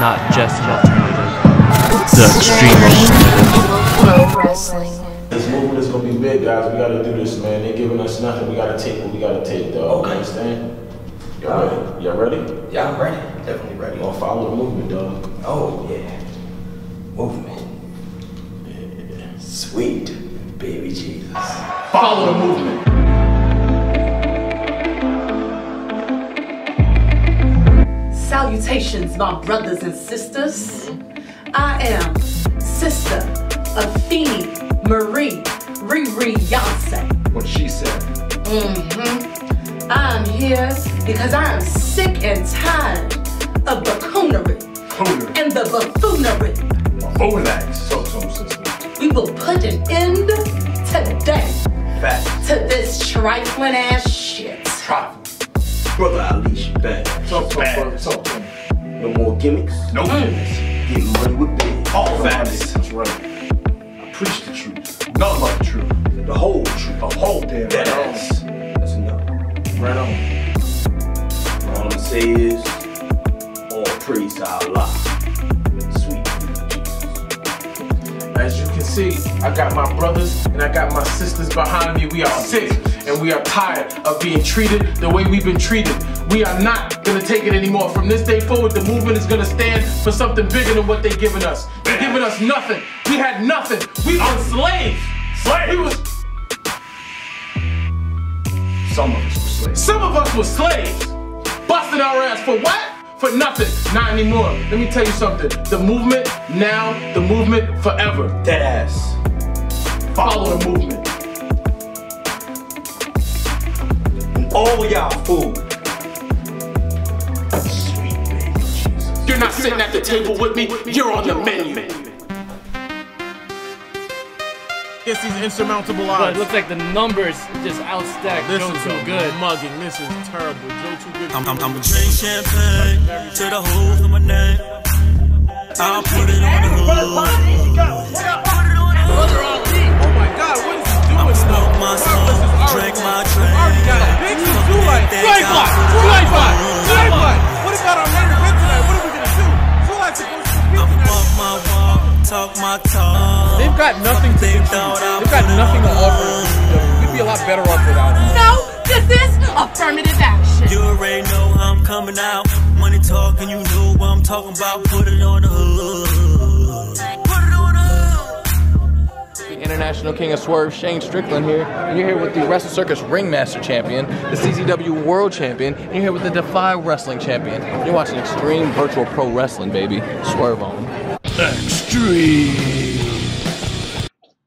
not just an alternative. The extreme alternative. This movement is gonna be big, guys. We gotta do this, man. They're giving us nothing. We gotta take what we gotta take, dog. Okay. You understand? Y'all ready? Y'all ready? Yeah, I'm ready. Definitely We ready. gonna follow the movement, dog. Oh, yeah. Movement. Sweet baby Jesus. Follow the movement. Salutations, my brothers and sisters. I am Sister Afeni Marie Riri Yonce. What she said. Mm-hmm. I'm here because I am sick and tired of buffoonery Cooner. and the buffoonery. Relax. Talk to him, sister. We will put an end today Fat. to this trifling ass shit. Trifle. Brother Alicia back. Talk to him, brother. Talk him. No more gimmicks. No mm. business. Get money with big. All facts. That's right. I preach the truth. Nothing but the truth. The whole truth. The whole damn That right ass. That's enough. Right on. All I'm gonna say is, all praise to Allah. See, I got my brothers and I got my sisters behind me. We are sick and we are tired of being treated the way we've been treated. We are not gonna take it anymore. From this day forward, the movement is gonna stand for something bigger than what they're giving us. They're giving us nothing. We had nothing. We are slaves. Slaves. We was, Some of us were slaves. some of us were slaves. Busting our ass for what? For nothing. Not anymore. Let me tell you something. The movement now, the movement forever. That ass. Follow the movement. And all y'all food. Sweet baby Jesus. You're not sitting at the table with me, you're on the menu. Against these insurmountable But it looks like the numbers just outstack this Joe is too a good. mugging. This is terrible. Joe too good. I'm, I'm, I'm gonna drink champagne to the holes in my name. I'll put it on the hood. Oh I'ma smoke my smoke, drink my drink. Fly block, fly block, fly block. What about our main event tonight? What are we gonna do? Zulai's supposed to be I'ma walk my walk, talk my talk. They've got nothing to They contribute. thought I They've got nothing to offer. We'd be a lot better off without them. No, this is affirmative action. You already know I'm coming out. Money talking, you know what I'm talking about. Put it on the hood. Put it on the hood. The International King of Swerve, Shane Strickland here, and you're here with the Wrestle Circus Ringmaster Champion, the CZW World Champion, and you're here with the Defy Wrestling Champion. You're watching Xtreme Virtual Pro Wrestling, baby. Swerve on. Extreme.